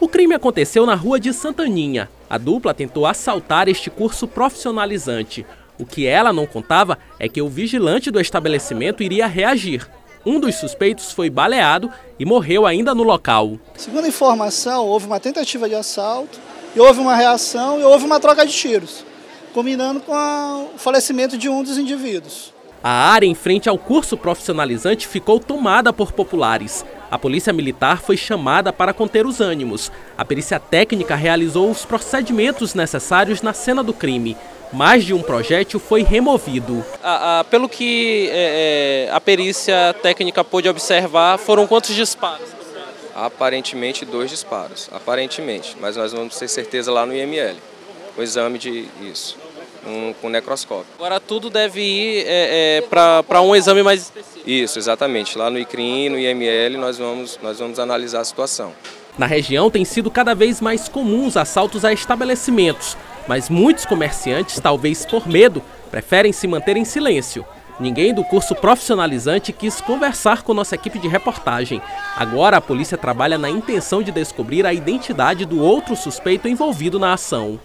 O crime aconteceu na rua de Santaninha. A dupla tentou assaltar este curso profissionalizante. O que ela não contava é que o vigilante do estabelecimento iria reagir. Um dos suspeitos foi baleado e morreu ainda no local. Segundo a informação, houve uma tentativa de assalto, e houve uma reação e houve uma troca de tiros, combinando com o falecimento de um dos indivíduos. A área em frente ao curso profissionalizante ficou tomada por populares. A polícia militar foi chamada para conter os ânimos. A perícia técnica realizou os procedimentos necessários na cena do crime mais de um projétil foi removido. pelo que é, é, a perícia técnica pôde observar, foram quantos disparos? Aparentemente dois disparos, aparentemente, mas nós vamos ter certeza lá no IML, o exame de isso, um, com necroscópio. Agora tudo deve ir é, é para um exame mais específico. Isso, exatamente, lá no ICRIM, no IML, nós vamos, nós vamos analisar a situação. Na região tem sido cada vez mais comuns assaltos a estabelecimentos, mas muitos comerciantes, talvez por medo, preferem se manter em silêncio. Ninguém do curso profissionalizante quis conversar com nossa equipe de reportagem. Agora a polícia trabalha na intenção de descobrir a identidade do outro suspeito envolvido na ação.